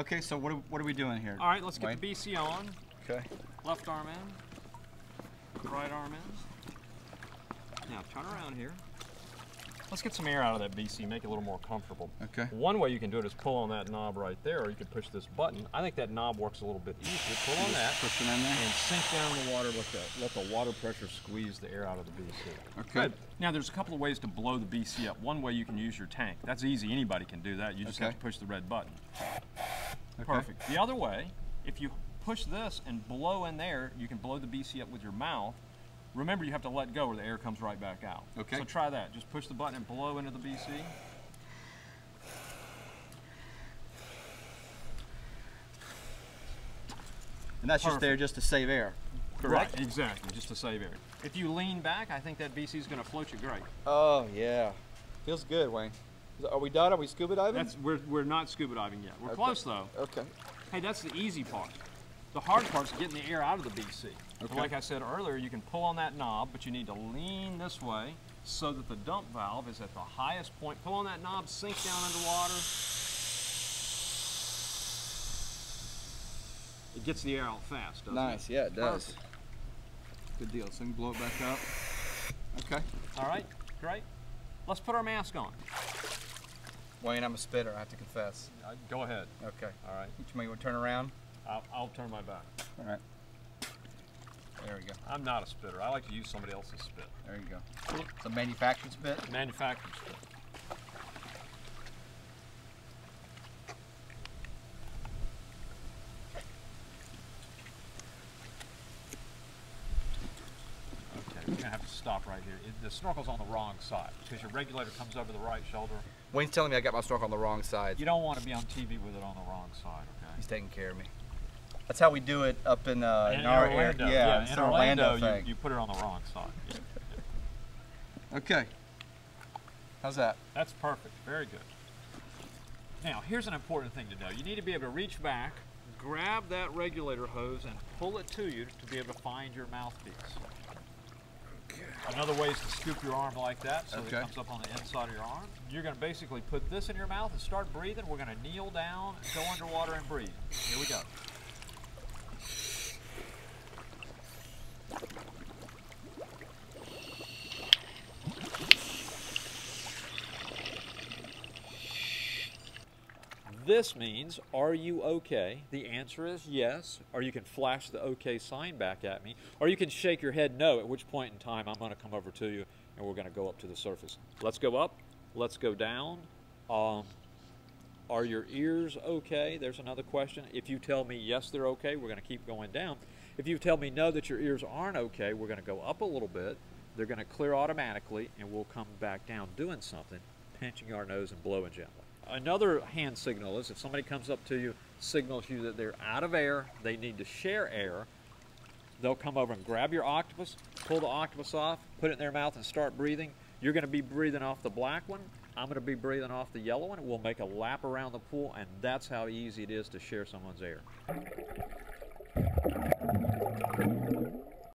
Okay, so what are, what are we doing here? All right, let's get the BC on. Okay. Left arm in, right arm in. Now turn around here. Let's get some air out of that BC, make it a little more comfortable. Okay. One way you can do it is pull on that knob right there, or you can push this button. I think that knob works a little bit easier. Pull on that Push it in there. and sink down in the water. Let the, let the water pressure squeeze the air out of the BC. Okay. Good. Now there's a couple of ways to blow the BC up. One way you can use your tank. That's easy. Anybody can do that. You just have to push the red button. Okay. Perfect. The other way, if you push this and blow in there, you can blow the BC up with your mouth. Remember, you have to let go or the air comes right back out. Okay. So try that. Just push the button and blow into the BC. And that's just there just to save air. Correct? Right, exactly, just to save air. If you lean back, I think that BC is going to float you great. Oh, yeah. Feels good, Wayne. Are we done? Are we scuba diving? That's we're, we're not scuba diving yet. We're Okay. close though. Okay. Hey, that's the easy part. The hard part's getting the air out of the BC. Okay. Like I said earlier, you can pull on that knob, but you need to lean this way so that the dump valve is at the highest point. Pull on that knob, sink down underwater. It gets the air out fast, doesn't Nice. it? Yeah, it does. Perfect. Good deal. So we can blow it back up. Okay. All right, great. Let's put our mask on. Wayne, I'm a spitter. I have to confess. Uh, go ahead. Okay. All right. You want to turn around. I'll, I'll turn my back. All right. There we go. I'm not a spitter. I like to use somebody else's spit. There you go. It's a manufactured spit. Manufactured spit. Okay, we're gonna have to stop right here. It, the snorkel's on the wrong side because your regulator comes over the right shoulder. Wayne's telling me I got my snorkel on the wrong side. You don't want to be on TV with it on the wrong side, okay? He's taking care of me. That's how we do it up in, uh, In, in our Orlando, area. Yeah, yeah, in Orlando, Orlando, you, you put it on the wrong side. Yeah. Okay. How's that? That's perfect. Very good. Now, here's an important thing to know. You need to be able to reach back, grab that regulator hose, and pull it to you to be able to find your mouthpiece. Another way is to scoop your arm like that so Okay. it comes up on the inside of your arm. You're going to basically put this in your mouth and start breathing. We're going to kneel down, go underwater, and breathe. Here we go. This means, are you okay? The answer is yes. Or you can flash the okay sign back at me. Or you can shake your head no, at which point in time I'm going to come over to you and we're going to go up to the surface. Let's go up. Let's go down. Um, are your ears okay? There's another question. If you tell me yes, they're okay, we're going to keep going down. If you tell me no, that your ears aren't okay, we're going to go up a little bit. They're going to clear automatically, and we'll come back down doing something, pinching our nose and blowing gently. Another hand signal is if somebody comes up to you, signals you that they're out of air, they need to share air, they'll come over and grab your octopus, pull the octopus off, put it in their mouth, and start breathing. You're going to be breathing off the black one. I'm going to be breathing off the yellow one. We'll make a lap around the pool, and that's how easy it is to share someone's air.